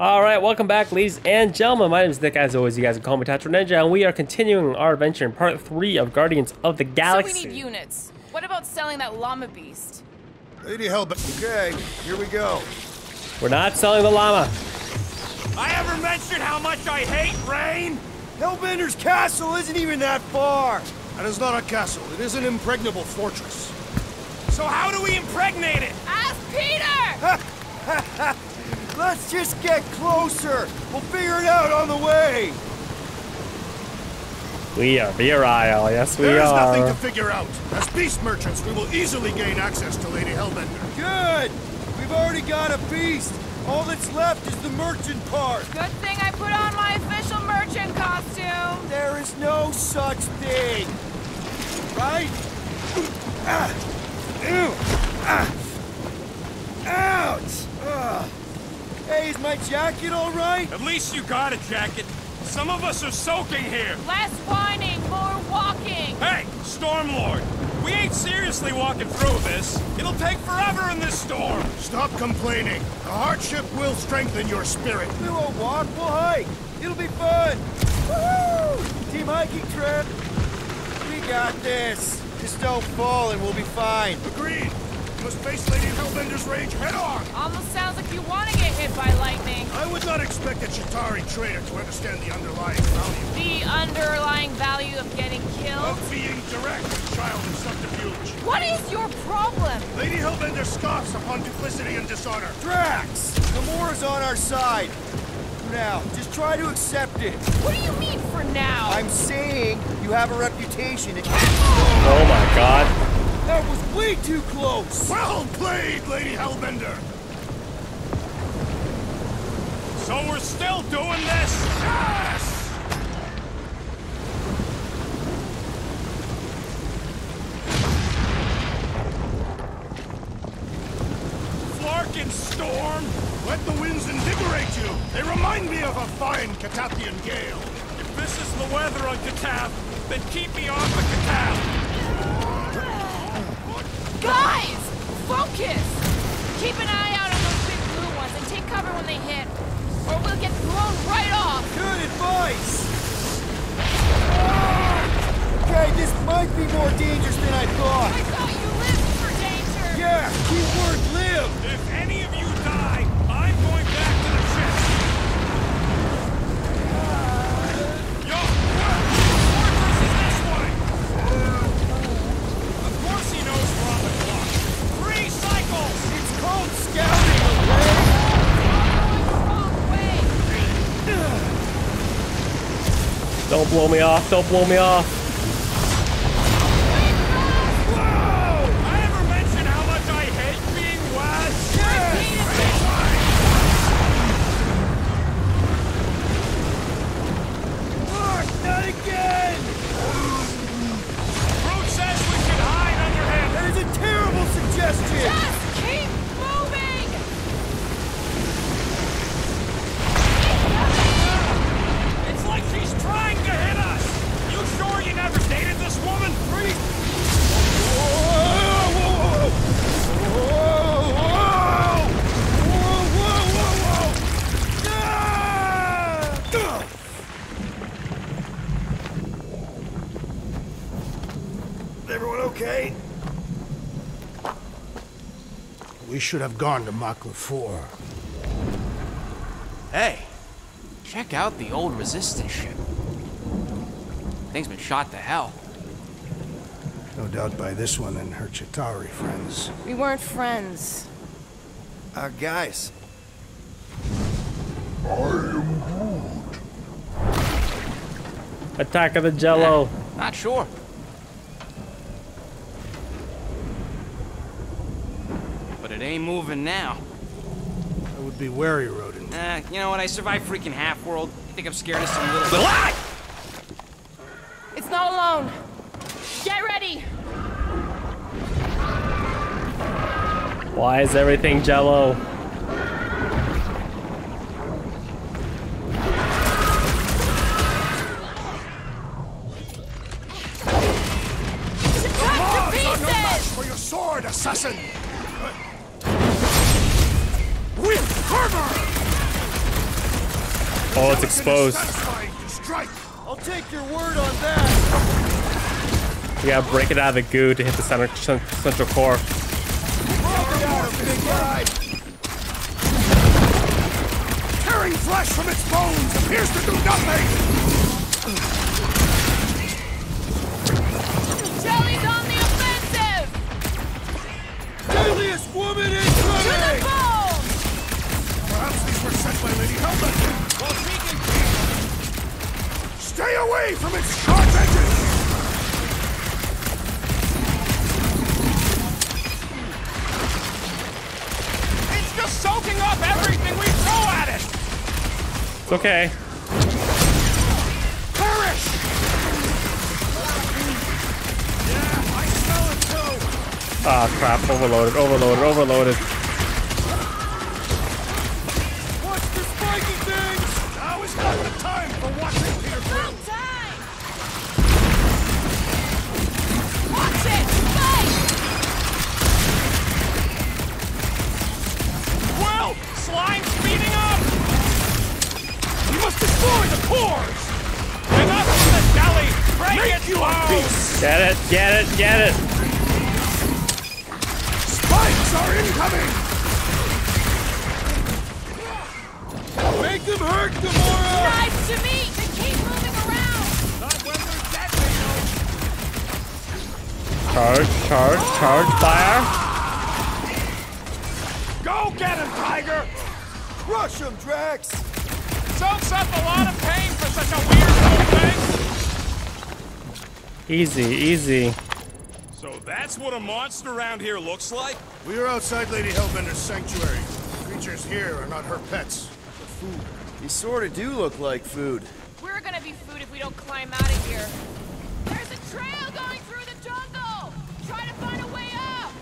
All right, welcome back, ladies and gentlemen. My name is Nick. As always, you guys can call me Tetra Ninja, and we are continuing our adventure in part three of Guardians of the Galaxy. So we need units. What about selling that llama beast? Lady Hellbent. Okay, here we go. We're not selling the llama. I ever mentioned how much I hate rain? Hellbender's castle isn't even that far. That is not a castle. It is an impregnable fortress. So how do we impregnate it? Ask Peter! Let's just get closer. We'll figure it out on the way. We are virile. Yes, we There is are. There is nothing to figure out. As beast merchants, we will easily gain access to Lady Hellbender. Good. We've already got a beast. All that's left is the merchant part. Good thing I put on my official merchant costume. There is no such thing. Right? Ah. Ew. Ah. Ouch. Ugh. Hey, is my jacket all right? At least you got a jacket. Some of us are soaking here. Less whining, more walking. Hey, Stormlord, we ain't seriously walking through this. It'll take forever in this storm. Stop complaining. The hardship will strengthen your spirit. We won't walk, we'll hike. It'll be fun. Woohoo! Team hiking trip. We got this. Just don't fall and we'll be fine. Agreed. You must face Lady Hellbender's rage head on. Almost sounds like you want to get hit by lightning. I would not expect a Chitauri trader to understand the underlying value The underlying value of getting killed. of being direct, child of subterfuge. What is your problem? Lady Hellbender scoffs upon duplicity and dishonor. Drax! Gamora's on our side. Now, just try to accept it. What do you mean for now? I'm saying you have a reputation. Oh my god. That was way too close. Well played, Lady Hellbender. So we're still doing this? Yes! Flark and Storm? Let the winds invigorate you. They remind me of a fine Catathian gale. If this is the weather on Katav, then keep me off the might be more dangerous than I thought. I thought. thought you lived for danger. Yeah, keyword live. If any of you die, I'm going back to the ship. Yo, fortress is this way. Of course he knows we're on the clock. Three cycles. It's called scouting, okay? Don't blow me off. Don't blow me off. Should have gone to Maklu 4. Hey, check out the old resistance ship. Thing's been shot to hell. No doubt by this one and her Chitari friends. We weren't friends. Uh, guys, Attack of the Jello. Not sure. It ain't moving now. I would be wary, Rodin. Eh, you know what? I survived freaking Halfworld. I think I'm scared of some little... little ah! It's not alone. Get ready. Why is everything Jello? Exposed. satisfied to strike. I'll take your word on that. We gotta break it out of the goo to hit the center central core. Get out of big guy. Tearing flesh from its bones appears to do nothing. Jelly's on the offensive! Deadliest woman To the bone! Perhaps these were sent by Lady Hellbender. Well, she can Stay away from its sharp edges. It's just soaking up everything we throw at it! It's okay. Perish! Yeah, I smell it too. Ah, crap. Overloaded, overloaded, overloaded. Destroy the cores! Enough of the jelly! Break Make it you a beast! Get it, get it, get it. Spikes are incoming! Make them hurt, Gamora! Knives to meet and keep moving around! Not when they're dead, they don't. Charge, charge, charge, fire. Go get him, Tiger! Crush them, Drax! Soaks up a lot of pain for such a weird little thing! Easy, easy. So that's what a monster around here looks like? We are outside Lady Hellbender's sanctuary. Creatures here are not her pets, but food. You sort of do look like food. We're gonna be food if we don't climb out of here. There's a trail going through the jungle! Try to find a way up!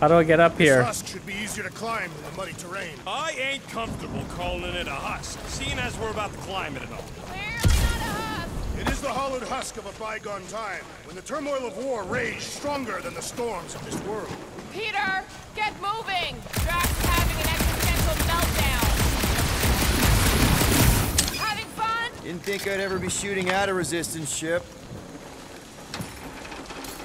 How do I get up This here? husk should be easier to climb than the muddy terrain. I ain't comfortable calling it a husk, seeing as we're about to climb it and all. Clearly not a husk! It is the hollowed husk of a bygone time, when the turmoil of war raged stronger than the storms of this world. Peter, get moving! Drax is having an existential meltdown. Having fun? Didn't think I'd ever be shooting at a resistance ship.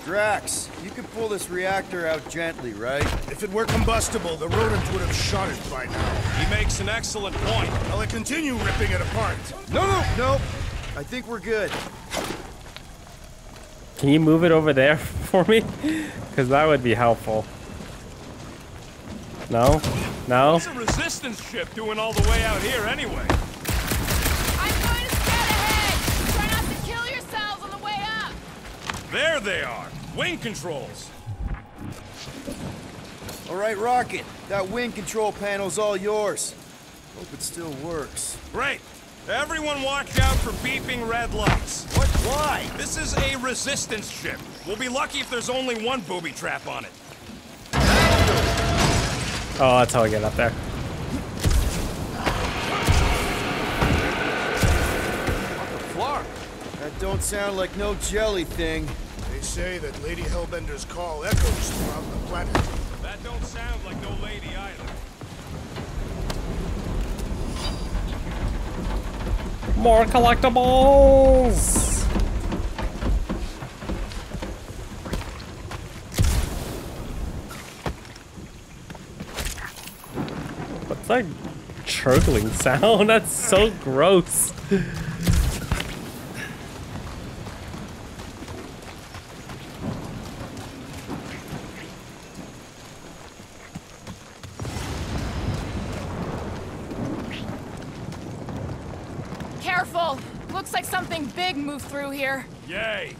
Drax, you can pull this reactor out gently, right? If it were combustible, the rodent would have shot it by now. He makes an excellent point. I'll I continue ripping it apart. No, no, no. I think we're good. Can you move it over there for me? Because that would be helpful. No? No? It's a resistance ship doing all the way out here anyway. I'm going to scout ahead! Try not to kill yourselves on the way up! There they are. Wing controls. All right, Rocket. That wing control panel's all yours. Hope it still works. Great. Everyone watch out for beeping red lights. What? Why? This is a resistance ship. We'll be lucky if there's only one booby trap on it. Oh, that's how I get up there. What the Flar. That don't sound like no jelly thing. They say that Lady Hellbender's call echoes throughout the planet. That don't sound like no lady either. More collectibles! What's that churgling sound? That's so gross. Careful! Looks like something big moved through here. Yay.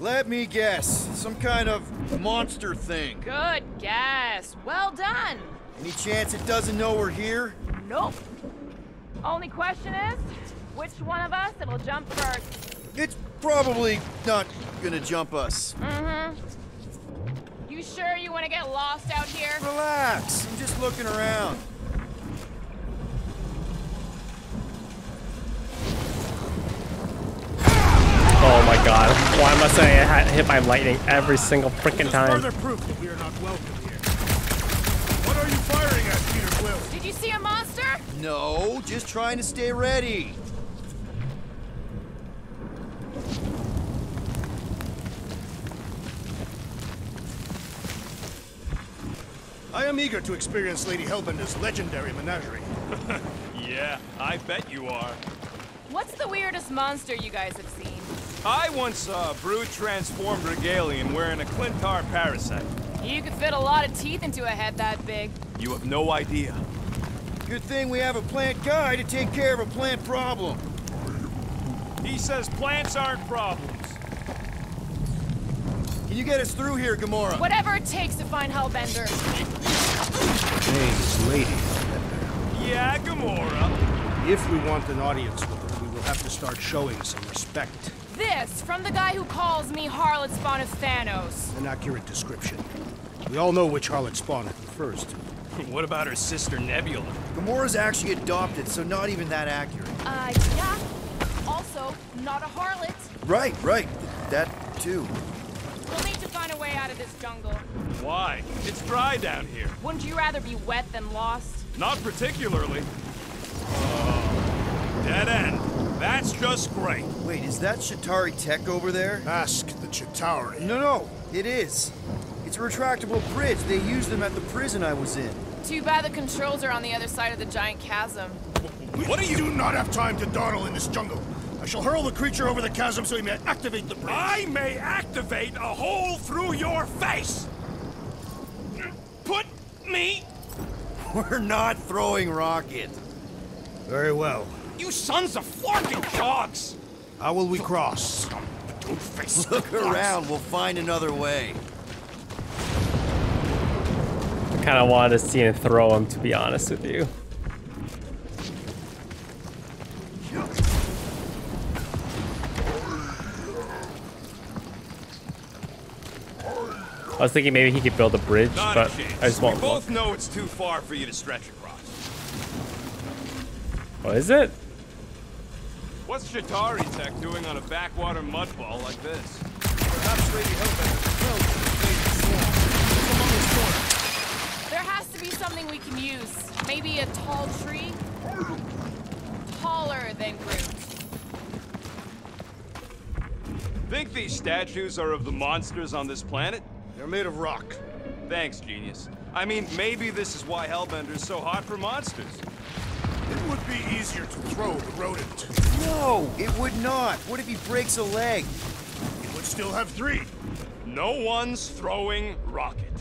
Let me guess. Some kind of monster thing. Good guess. Well done. Any chance it doesn't know we're here? Nope. Only question is, which one of us it'll jump first? It's probably not gonna jump us. Mm-hmm. You sure you want to get lost out here? Relax. I'm just looking around. Oh my god. Why must I get hit by lightning every single freaking time? Further proof that we are not welcome here. What are you firing at, Peter Quill? Did you see a monster? No, just trying to stay ready. I am eager to experience Lady Hellbender's legendary menagerie. Yeah, I bet you are. What's the weirdest monster you guys have seen? I once saw a brood transformed Rigellian wearing a Klyntar parasite. You could fit a lot of teeth into a head that big. You have no idea. Good thing we have a plant guy to take care of a plant problem. He says plants aren't problems. Can you get us through here, Gamora? Whatever it takes to find Hellbender. Name's Lady. Yeah, Gamora. If we want an audience with her, we will have to start showing some respect. This from the guy who calls me Harlot Spawn of Thanos. An accurate description. We all know which harlot spawn it refers to. What about her sister Nebula? Gamora's actually adopted, so not even that accurate. Uh, yeah. Also, not a harlot. Right, right. That too. We'll need to find a way out of this jungle. Why? It's dry down here. Wouldn't you rather be wet than lost? Not particularly. Oh, dead end. That's just great. Wait, is that Chitauri tech over there? Ask the Chitauri. No, no, it is. It's a retractable bridge. They used them at the prison I was in. Too bad the controls are on the other side of the giant chasm. What do you do not have time to dawdle in this jungle? I shall hurl the creature over the chasm so he may activate the bridge. I may activate a hole through your face. Put me. We're not throwing rockets. Very well. You sons of flarking dogs. How will we cross? Look around. We'll find another way. I kind of wanted to see him throw him, to be honest with you. I was thinking maybe he could build a bridge, Not but a chance. I just won't we look. both know it's too far for you to stretch across. What is it? What's Chitauri Tech doing on a backwater mudball like this? Perhaps Lady Hellbender knows the Lady There has to be something we can use. Maybe a tall tree? Taller than Groot. Think these statues are of the monsters on this planet? They're made of rock. Thanks, genius. I mean, maybe this is why Hellbender's so hot for monsters. It would be easier to throw the rodent. No, it would not. What if he breaks a leg? It would still have three. No one's throwing rocket.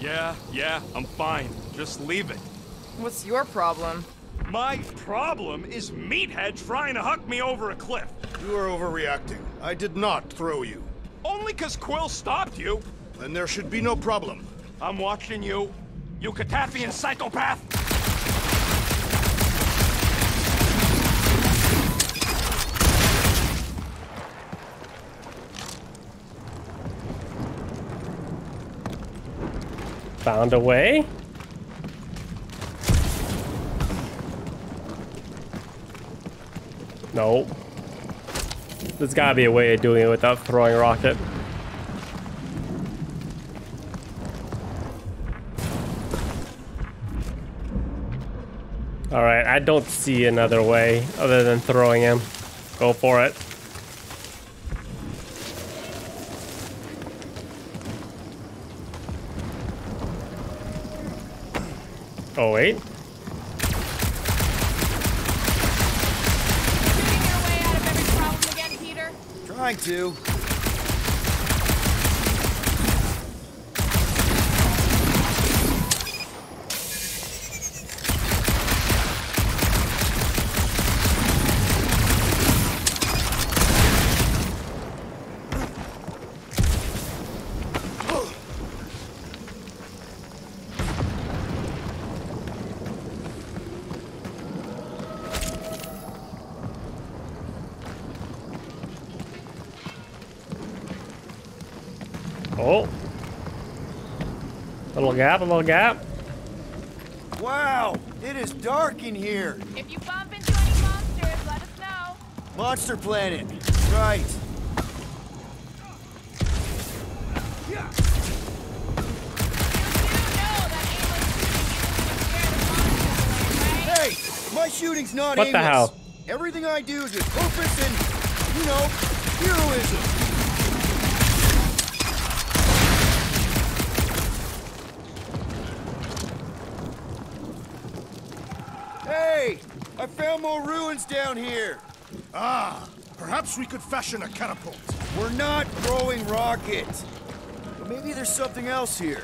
Yeah, yeah, I'm fine. Just leave it. What's your problem? My problem is Meathead trying to huck me over a cliff. You are overreacting. I did not throw you. Only 'cause Quill stopped you. Then there should be no problem. I'm watching you. You Katafian psychopath! Found a way? No. There's gotta be a way of doing it without throwing a rocket. Alright, I don't see another way other than throwing him. Go for it. Oh, wait. Trying to. Oh. Little gap, a little gap. Wow, it is dark in here. If you bump into any monsters, let us know. Monster Planet. Right. Hey, my shooting's not What the hell? Everything I do is with purpose and, you know, heroism. Hey, I found more ruins down here. Ah, perhaps we could fashion a catapult. We're not throwing rockets. But maybe there's something else here.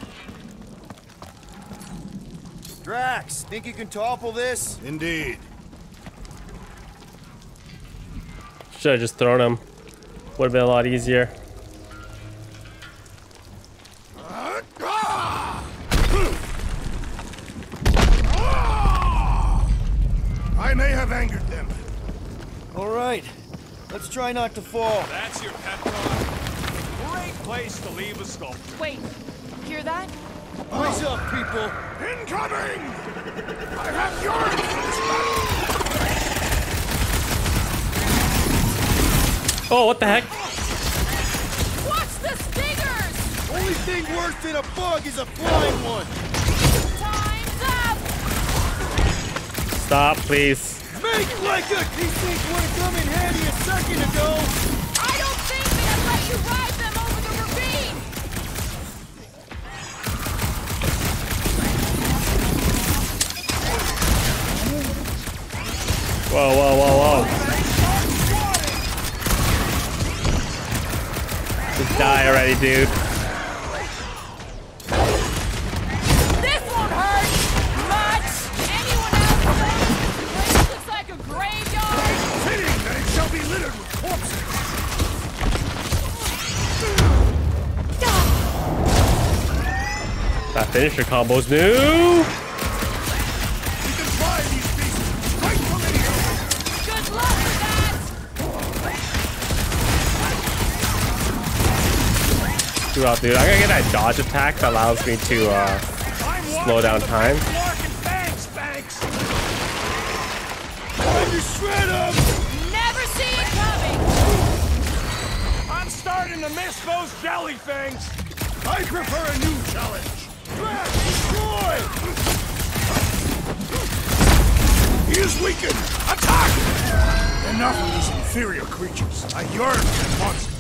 Drax, think you can topple this? Indeed. Should have just thrown him. Would have been a lot easier. Try not to fall. That's your pep talk. Great place to leave a sculpture. Wait, hear that? Eyes up, people. Incoming! I have yearned for. Oh, what the heck? Watch the stingers! Only thing worse than a bug is a flying one. Time's up! Stop, please. Make like a. These things would have come in handy a second ago. I don't think they have let you ride them over the ravine! Whoa, whoa, whoa, whoa. Just die already, dude. Luck with that! Well, dude, I gotta get that dodge attack that allows me to uh, slow down time. Mark and Banks, Banks. Time to shred 'em. Never see it coming! I'm starting to miss those jelly things. I prefer a new challenge. Drax, destroy. He is weakened. Attack! Enough of these inferior creatures. I yearn for the monster.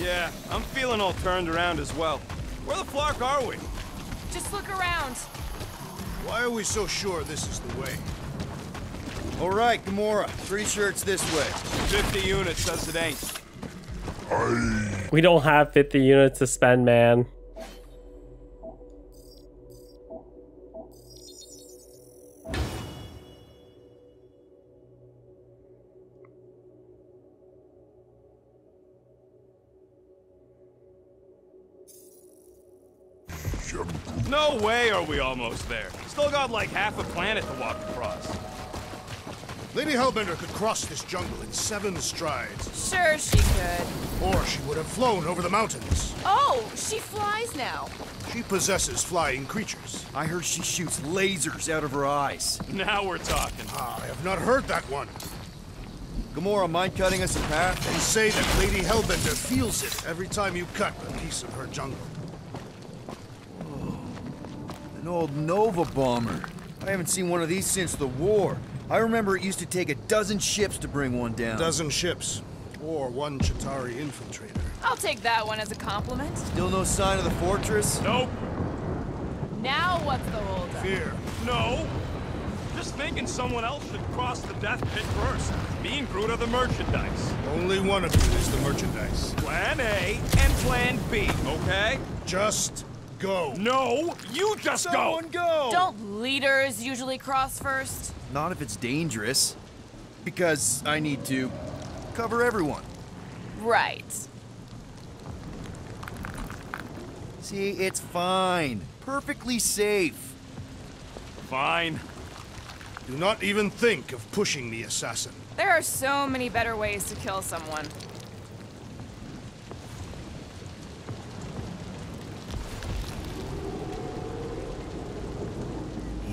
Yeah, I'm feeling all turned around as well. Where the flark are we? Just look around. Why are we so sure this is the way? All right, Gamora. Three shirts this way. 50 units says it ain't. We don't have 50 units to spend, man. No way are we almost there. Still got like half a planet to walk across. Lady Hellbender could cross this jungle in seven strides, Sure she could. or she would have flown over the mountains. Oh, she flies now. She possesses flying creatures. I heard she shoots lasers out of her eyes. Now we're talking. Ah, I have not heard that one. Gamora, mind cutting us a path? They say that Lady Hellbender feels it every time you cut a piece of her jungle. Oh, An old Nova bomber. I haven't seen one of these since the war. I remember it used to take a dozen ships to bring one down. A dozen ships, or one Chitauri infiltrator. I'll take that one as a compliment. Still no sign of the fortress? Nope. Now what's the holdup? Fear. No. Just thinking someone else should cross the death pit first. Me and Groot are the merchandise. Only one of you is the merchandise. Plan A and Plan B, okay? Just go. No, you just Someone go. And go! Don't leaders usually cross first? Not if it's dangerous. Because I need to cover everyone. Right. See, it's fine. Perfectly safe. Fine. Do not even think of pushing the assassin. There are so many better ways to kill someone.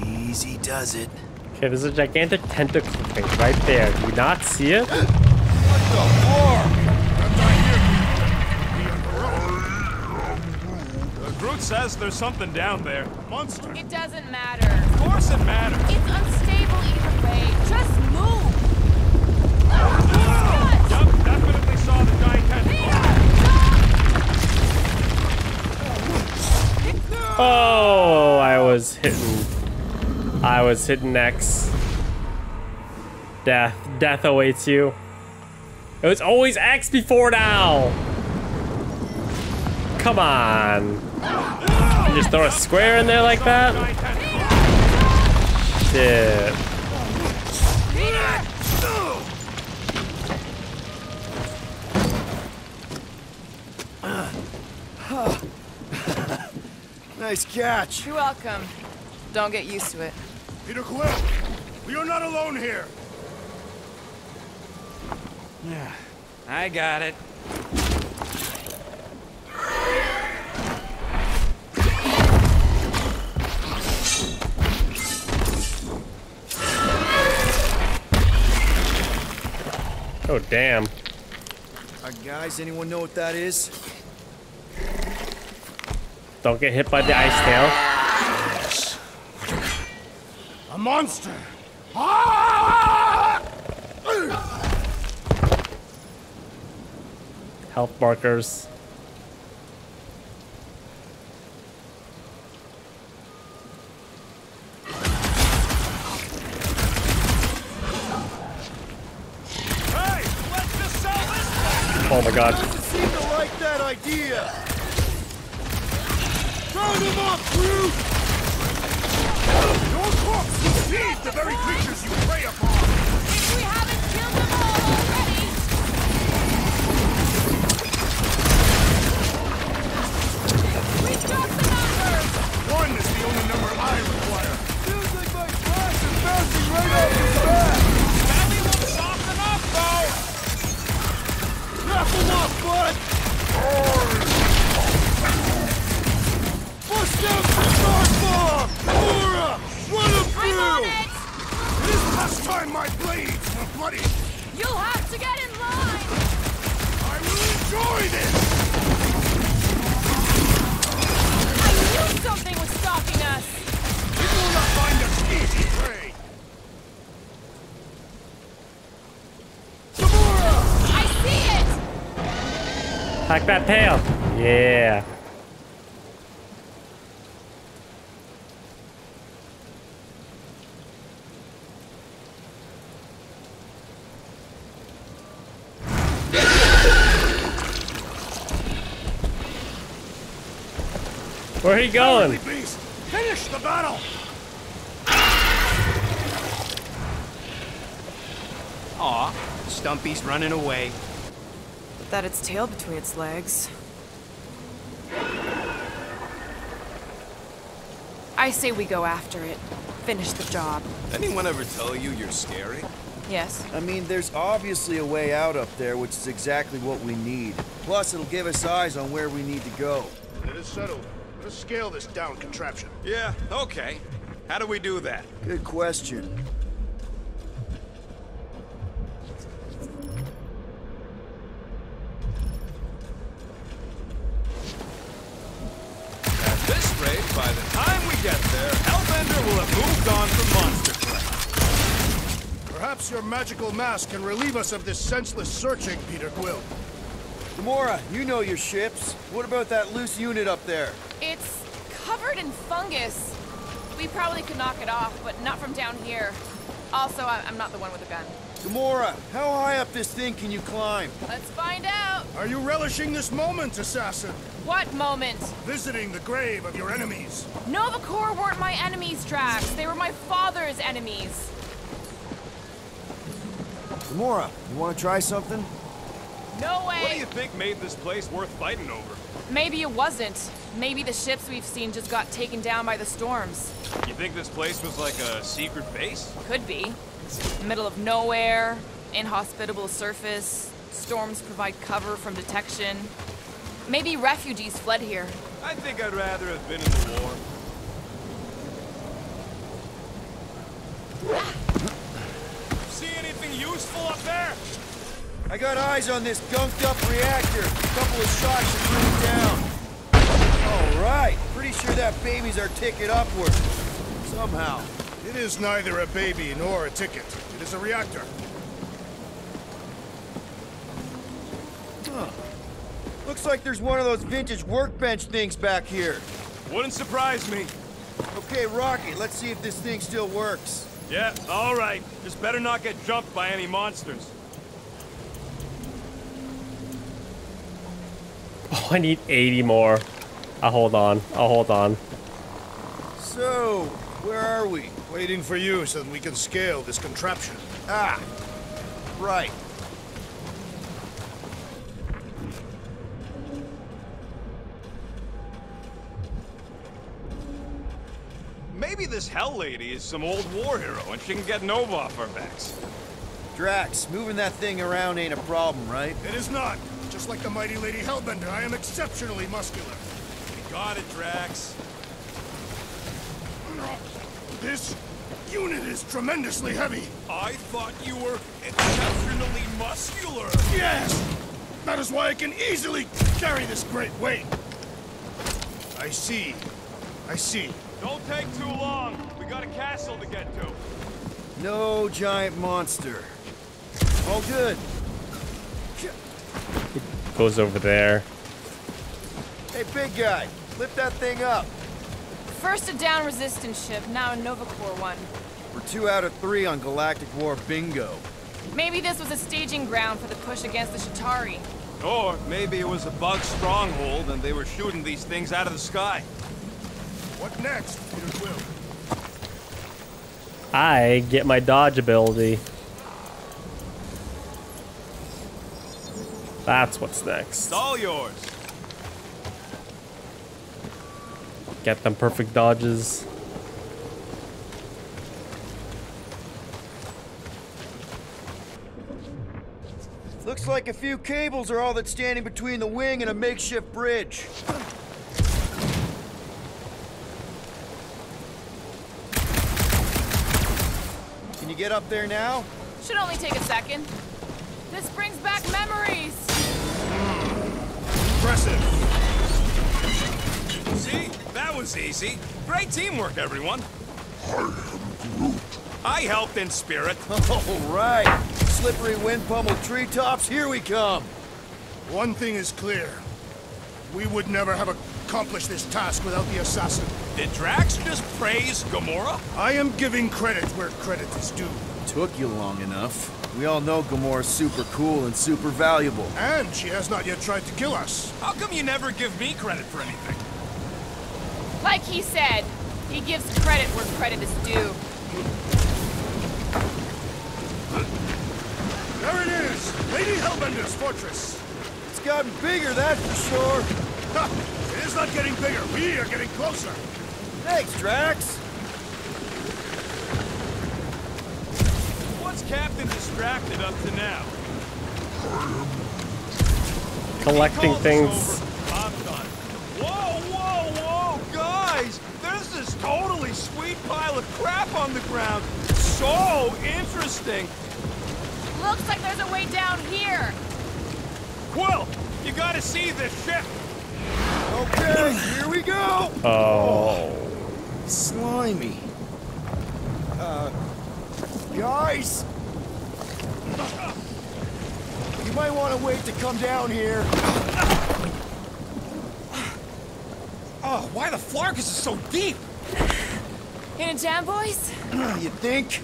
Easy does it. Okay, there's a gigantic tentacle thing right there. Do you not see it? What the fuck? Uh, Groot says there's something down there. Monster! It doesn't matter. Of course it matters. It's unstable either way. Just move. Nuts. Yup, definitely saw the giant tentacle. Oh, I was hitting. I was hitting X. Death. Death awaits you. It was always X before now. Come on. You just throw a square in there like that? Shit. Nice catch. You're welcome. Don't get used to it. Peter Quill! We are not alone here! Yeah, I got it. Oh, damn. Uh, guys, anyone know what that is? Don't get hit by the ice tail. Monster! Health markers. Hey, let's just sell this thing. Oh my god. Doesn't seem to like that idea. Him up, Groot! Your corpse will feed the very creatures you prey upon! If we haven't killed them all already. We've got the numbers. One is the only number I require. Feels like my flash is bouncing right off his back. Belly looks soft enough, though. Wrap him up, bud! Bust out the star bomb! Laura! Run I'm on it. It is past time my blades were bloody! You'll have to get in line. I will enjoy this! I knew something was stalking us. You will not find us easy prey! I see it. Hack that tail. Yeah. Where are you going? beast! Finish the battle! Aw, Stumpy's running away. With That its tail between its legs. I say we go after it. Finish the job. Anyone ever tell you you're scary? Yes. I mean, there's obviously a way out up there, which is exactly what we need. Plus, it'll give us eyes on where we need to go. It is settled. Let us scale this down contraption. Yeah, okay. How do we do that? Good question. At this rate, by the time we get there, Hellbender will have moved on from Monster Clay. Perhaps your magical mask can relieve us of this senseless searching, Peter Quill. Gamora, you know your ships. What about that loose unit up there? It's covered in fungus. We probably could knock it off, but not from down here. Also, I- I'm not the one with a gun. Gamora, how high up this thing can you climb? Let's find out. Are you relishing this moment, assassin? What moment? Visiting the grave of your enemies. Nova Corps weren't my enemies, Drax. They were my father's enemies. Gamora, you want to try something? No way! What do you think made this place worth fighting over? Maybe it wasn't. Maybe the ships we've seen just got taken down by the storms. You think this place was like a secret base? Could be. Middle of nowhere, inhospitable surface, storms provide cover from detection. Maybe refugees fled here. I think I'd rather have been in the war. See anything useful up there? I got eyes on this gunked up reactor. A couple of shots should bring it down. All right. Pretty sure that baby's our ticket upward. Somehow. It is neither a baby nor a ticket. It is a reactor. Huh. Looks like there's one of those vintage workbench things back here. Wouldn't surprise me. Okay, Rocky, let's see if this thing still works. Yeah, all right. Just better not get jumped by any monsters. Oh, I need 80 more. I'll hold on. I'll hold on. So, where are we? Waiting for you so that we can scale this contraption. Ah, right. Maybe this Hell Lady is some old war hero and she can get Nova off our backs. Drax, moving that thing around ain't a problem, right? It is not. Just like the mighty Lady Hellbender, I am exceptionally muscular. We got it, Drax. This unit is tremendously heavy. I thought you were exceptionally muscular. Yes! That is why I can easily carry this great weight. I see. I see. Don't take too long. We got a castle to get to. No giant monster. All good. It Goes over there. Hey, big guy, lift that thing up. First a down resistance ship, now a Nova Corps one. We're two out of three on Galactic War bingo. Maybe this was a staging ground for the push against the Chitauri. Or maybe it was a bug stronghold and they were shooting these things out of the sky. What next, Peter Quill? I get my dodge ability. That's what's next. It's all yours. Get them perfect dodges. Looks like a few cables are all that's standing between the wing and a makeshift bridge. Can you get up there now? Should only take a second. This brings back memories. Hmm. Impressive. See? That was easy. Great teamwork, everyone. I helped in spirit. All right. Slippery wind pummeled treetops, here we come. One thing is clear. We would never have accomplished this task without the assassin. Did Drax just praise Gamora? I am giving credit where credit is due. Took you long enough. We all know Gamora's super cool and super valuable. And she has not yet tried to kill us. How come you never give me credit for anything? Like he said, he gives credit where credit is due. There it is! Lady Hellbender's fortress! It's gotten bigger, that's for sure. Ha! It is not getting bigger. We are getting closer. Thanks, Drax. What's Captain distracted up to now? Collecting Call this things. over. I'm done. Whoa, whoa, whoa, guys! There's this totally sweet pile of crap on the ground. So interesting. Looks like there's a way down here. Quill, you gotta see this ship. Okay, here we go. Oh. Slimy. Uh, guys. You might want to wait to come down here. Oh, why the Flarkus is so deep? In a jam, boys? You think?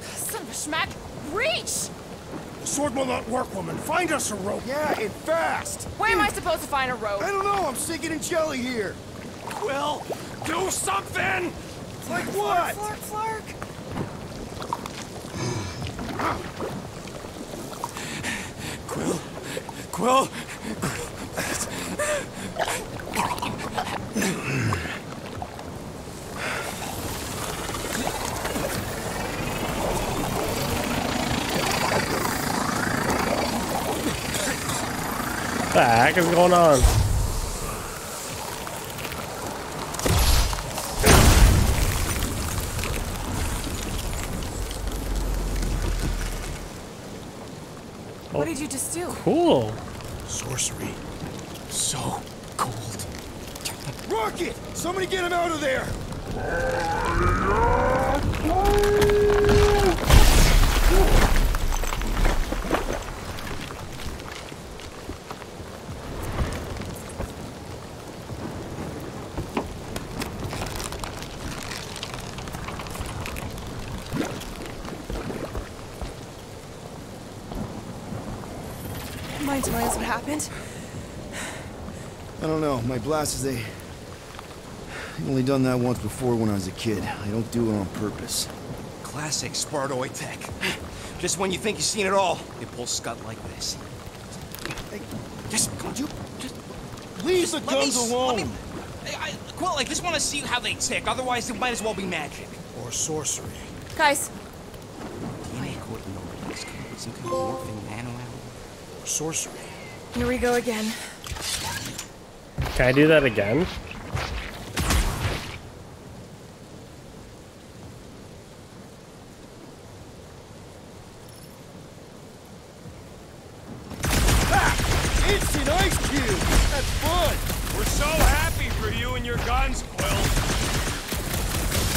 Son of a schmack. Reach! The sword will not work, woman. Find us a rope. Yeah, and fast. Where am I supposed to find a rope? I don't know. I'm sinking in jelly here. Quill, do something! Like what? Flark, flark. Quill, Quill. heck is going on? What did you just do? Cool. Sorcery. So cold. Rocket! Somebody get him out of there! Don't know. My blasters, they... I've only done that once before when I was a kid. I don't do it on purpose. Classic Spartoid tech. Just when you think you've seen it all, it pulls scut like this. Hey, Just, could you, just leave the let me guns alone! Let me, I, I, Quill, I just want to see how they tick. Otherwise, it might as well be magic. Or sorcery. Guys, DNA code. Some kind of morphing nano Or sorcery. here we go again. Can I do that again? Instant ice cube! That's fun! We're so happy for you and your guns, Quill.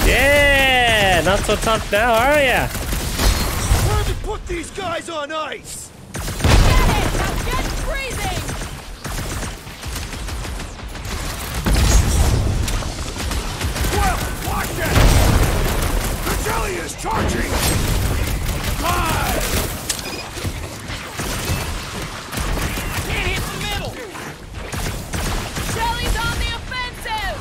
Yeah, not so tough now, are ya? Time to put these guys on ice! Get it! Now get freezing! The jelly is charging! Five! Can't hit the middle. Jelly's on the offensive!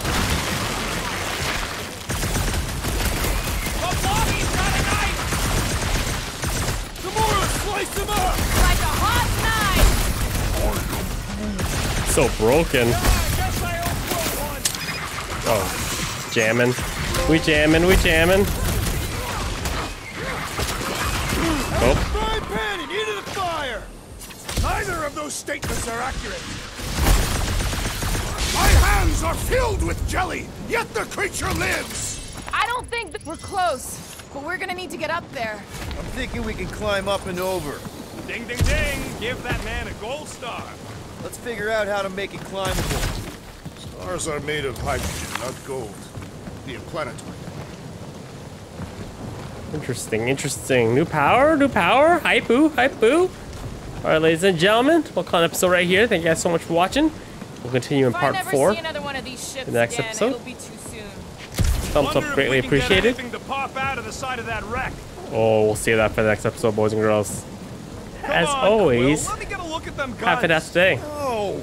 The Blobby's got a knife. Tomorrow, slice them up! Like a hot knife! So broken. Oh, jamming. We jamming, we jamming. Oh, Frying pan and into the fire! Neither of those statements are accurate. My hands are filled with jelly, yet the creature lives! I don't think that we're close, but we're gonna need to get up there. I'm thinking we can climb up and over. Ding, ding, ding. Give that man a gold star. Let's figure out how to make it climbable. Stars are made of hydrogen, not gold. The planetary. Interesting, interesting. New power, new power. Hype boo, hype boo. All right, ladies and gentlemen, we'll call an episode right here. Thank you guys so much for watching. We'll continue in If part four. see another one of these ships The next again, episode? it'll be too soon. Thumbs up greatly we can get appreciated. anything to pop out of the side of that wreck. Oh, we'll see that for the next episode, boys and girls. Come As on, always, let me get a look at them guns. have a fantastic day. Oh,